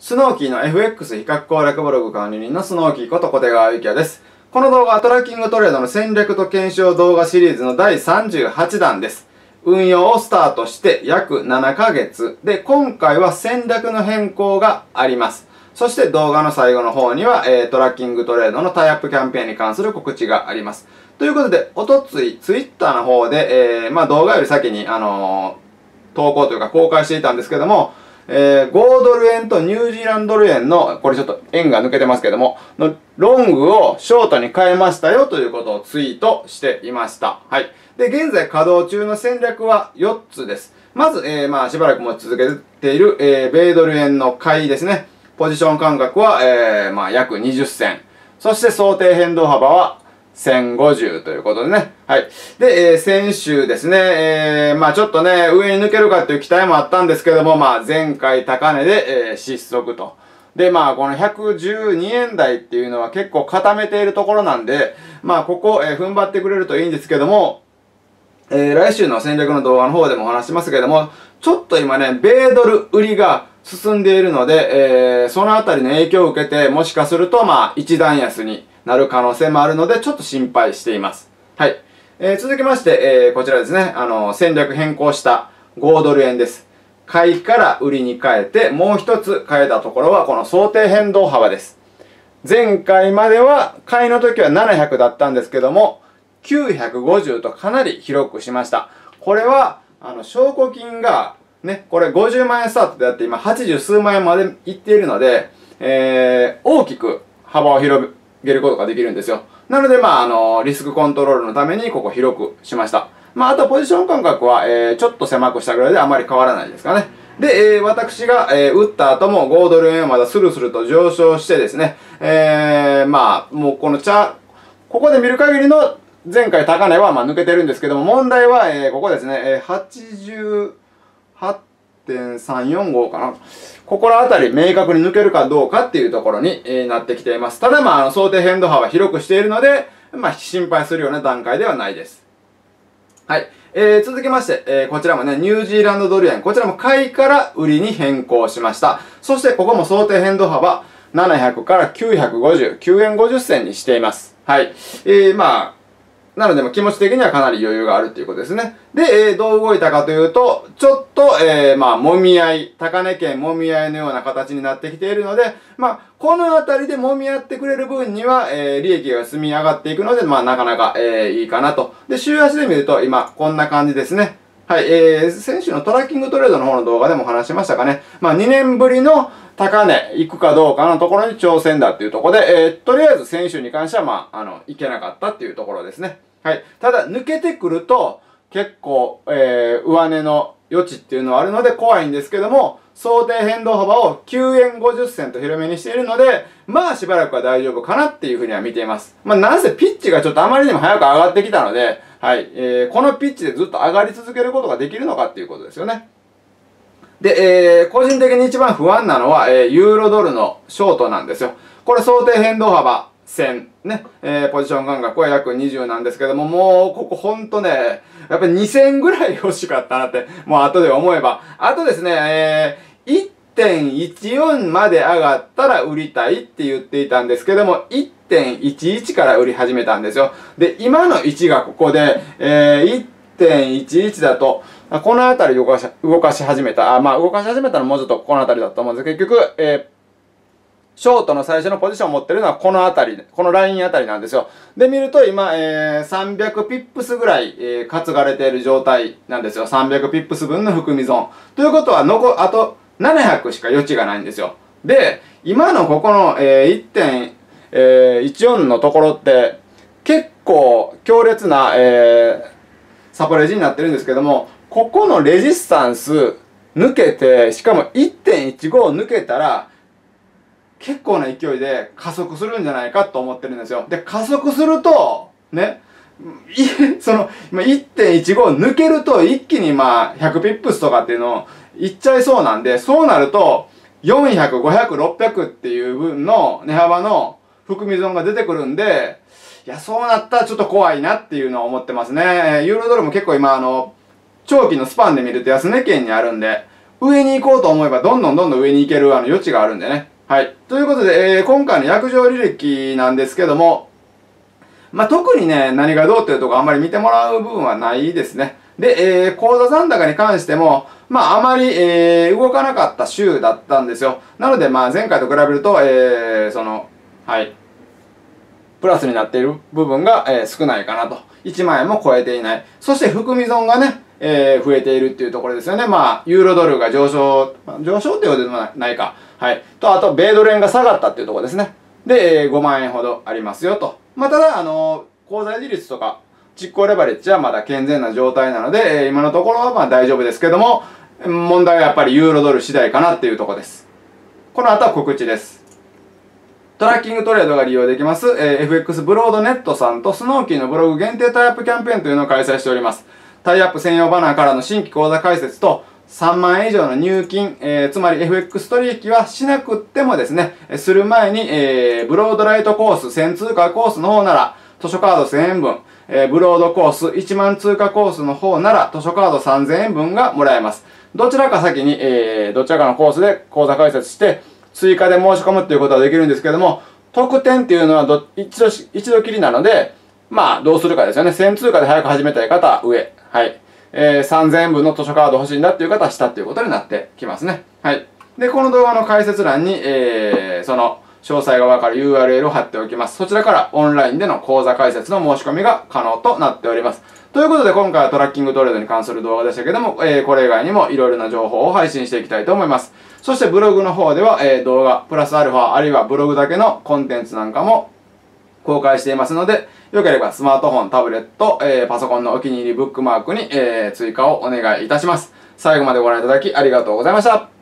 スノーキーの FX 比較攻略ブログ管理人のスノーキーこと小手川幸也です。この動画はトラッキングトレードの戦略と検証動画シリーズの第38弾です。運用をスタートして約7ヶ月で、今回は戦略の変更があります。そして動画の最後の方には、えー、トラッキングトレードのタイアップキャンペーンに関する告知があります。ということで、おとつい、ツイッターの方で、えー、まあ動画より先に、あのー、投稿というか公開していたんですけども、えー、5ドル円とニュージーランドル円の、これちょっと円が抜けてますけども、のロングをショートに変えましたよということをツイートしていました。はい。で、現在稼働中の戦略は4つです。まず、えー、まあ、しばらくも続けている、えー、米ドル円の買いですね。ポジション間隔は、えー、まあ、約20銭。そして想定変動幅は1050ということでね。はい。で、えー、先週ですね、えー、まあちょっとね、上に抜けるかっていう期待もあったんですけども、まあ前回高値で、えー、失速と。で、まあこの112円台っていうのは結構固めているところなんで、まあここ、えー、踏ん張ってくれるといいんですけども、えー、来週の戦略の動画の方でもお話しますけども、ちょっと今ね、米ドル売りが進んでいるので、えー、そのあたりの影響を受けて、もしかすると、まあ、一段安になる可能性もあるので、ちょっと心配しています。はい。えー、続きまして、えー、こちらですね、あの、戦略変更した5ドル円です。買いから売りに変えて、もう一つ変えたところは、この想定変動幅です。前回までは、買いの時は700だったんですけども、950とかなり広くしました。これは、あの、証拠金が、ね、これ50万円スタートでやって今80数万円までいっているので、えー、大きく幅を広げることができるんですよ。なので、まあ、あの、リスクコントロールのためにここ広くしました。まあ、あとポジション間隔は、えー、ちょっと狭くしたぐらいであまり変わらないですかね。で、えー、私が、えー、打った後も5ドル円はまだスルスルと上昇してですね、えー、まあ、もうこのチャ、ここで見る限りの前回高値はまあ抜けてるんですけども、問題は、えー、ここですね、えー、88 88.345かな。ここら辺り明確に抜けるかどうかっていうところに、え、なってきています。ただまあ、あの想定変動幅は広くしているので、まあ、心配するような段階ではないです。はい。えー、続きまして、えー、こちらもね、ニュージーランドドル円、こちらも買いから売りに変更しました。そして、ここも想定変動幅、700から950、9円50銭にしています。はい。えー、まあ、なので、ま気持ち的にはかなり余裕があるっていうことですね。で、えー、どう動いたかというと、ちょっと、えー、まあ、もみ合い、高値圏もみ合いのような形になってきているので、まあ、このあたりでもみ合ってくれる分には、えー、利益が積み上がっていくので、まあ、なかなか、えー、いいかなと。で、週足で見ると、今、こんな感じですね。はい、えー、先週のトラッキングトレードの方の動画でも話しましたかね。まあ、2年ぶりの高値行くかどうかのところに挑戦だっていうところで、えー、とりあえず先週に関しては、まあ、あの、いけなかったっていうところですね。はい。ただ、抜けてくると、結構、えー、上値の余地っていうのはあるので怖いんですけども、想定変動幅を9円50銭と広めにしているので、まあしばらくは大丈夫かなっていうふうには見ています。まあなぜピッチがちょっとあまりにも早く上がってきたので、はい、えー、このピッチでずっと上がり続けることができるのかっていうことですよね。で、えー、個人的に一番不安なのは、えー、ユーロドルのショートなんですよ。これ想定変動幅1000ね、えー、ポジション間隔は約20なんですけども、もうここほんとね、やっぱり2000ぐらい欲しかったなって、もう後で思えば。あとですね、えー、1.14まで上がったら売りたいって言っていたんですけども、1.11から売り始めたんですよ。で、今の1がここで、えー、1.11だと、この辺り動かし、動かし始めた。あ、まあ動かし始めたのはもうちょっとこの辺りだと思うんです結局、えーショートの最初のポジションを持ってるのはこの辺り、このラインあたりなんですよ。で、見ると今、えー、300ピップスぐらい、えー、担がれている状態なんですよ。300ピップス分の含み損。ということは、残、あと700しか余地がないんですよ。で、今のここの、えー、1.14のところって、結構強烈な、えー、サポレジになってるんですけども、ここのレジスタンス抜けて、しかも1.15抜けたら、結構な勢いで加速するんじゃないかと思ってるんですよ。で、加速すると、ね、その、1.15抜けると一気にまあ100ピップスとかっていうのをいっちゃいそうなんで、そうなると400、500、600っていう分の値幅の含み損が出てくるんで、いや、そうなったらちょっと怖いなっていうのを思ってますね。ユーロドルも結構今あの、長期のスパンで見ると安値圏にあるんで、上に行こうと思えばどんどんどんどん上に行けるあの余地があるんでね。はい。ということで、えー、今回の約定履歴なんですけども、まあ、特にね、何がどうっていうとこあんまり見てもらう部分はないですね。で、えー、口座残高に関しても、まあ、あまり、えー、動かなかった週だったんですよ。なので、まあ、前回と比べると、えー、その、はい、プラスになっている部分が、えー、少ないかなと。1万円も超えていない。そして含み損がね、えー、増えているっていうところですよね。まあ、ユーロドルが上昇、上昇ってことでもないか。はい。と、あと、米ドル円が下がったっていうところですね。で、えー、5万円ほどありますよと。まあ、ただ、あのー、口座維持率とか、実行レバレッジはまだ健全な状態なので、えー、今のところはまあ大丈夫ですけども、問題はやっぱりユーロドル次第かなっていうところです。この後は告知です。トラッキングトレードが利用できます、えー、FX ブロードネットさんとスノーキーのブログ限定タイアップキャンペーンというのを開催しております。タイアップ専用バナーからの新規口座開設と3万円以上の入金、えー、つまり FX 取引はしなくってもですね、する前に、えー、ブロードライトコース、1000通貨コースの方なら、図書カード1000円分、えー、ブロードコース、1万通貨コースの方なら、図書カード3000円分がもらえます。どちらか先に、えー、どちらかのコースで口座開設して、追加で申し込むっていうことはできるんですけども、特典っていうのはど一度一度きりなので、まあ、どうするかですよね。1000通貨で早く始めたい方は上。はい。えー、3000円分の図書カード欲しいんだっていう方は下っていうことになってきますね。はい。で、この動画の解説欄に、えー、その、詳細がわかる URL を貼っておきます。そちらからオンラインでの講座解説の申し込みが可能となっております。ということで今回はトラッキングトレードに関する動画でしたけども、えー、これ以外にもいろいろな情報を配信していきたいと思います。そしてブログの方では、えー、動画、プラスアルファ、あるいはブログだけのコンテンツなんかも公開していますので、よければスマートフォン、タブレット、えー、パソコンのお気に入りブックマークに、えー、追加をお願いいたします。最後までご覧いただきありがとうございました。